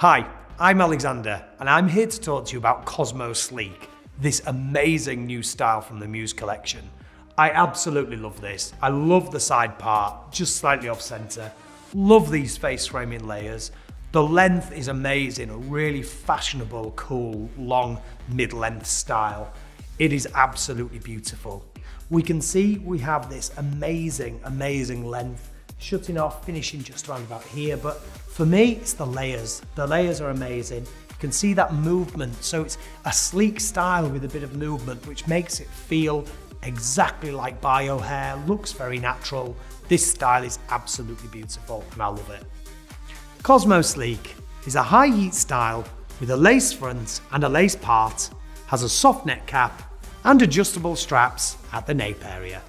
Hi, I'm Alexander, and I'm here to talk to you about Cosmo Sleek, this amazing new style from the Muse collection. I absolutely love this. I love the side part, just slightly off center. Love these face framing layers. The length is amazing, a really fashionable, cool, long mid-length style. It is absolutely beautiful. We can see we have this amazing, amazing length shutting off, finishing just around about here. But for me, it's the layers. The layers are amazing. You can see that movement. So it's a sleek style with a bit of movement, which makes it feel exactly like bio hair, looks very natural. This style is absolutely beautiful and I love it. Cosmo Sleek is a high heat style with a lace front and a lace part, has a soft net cap and adjustable straps at the nape area.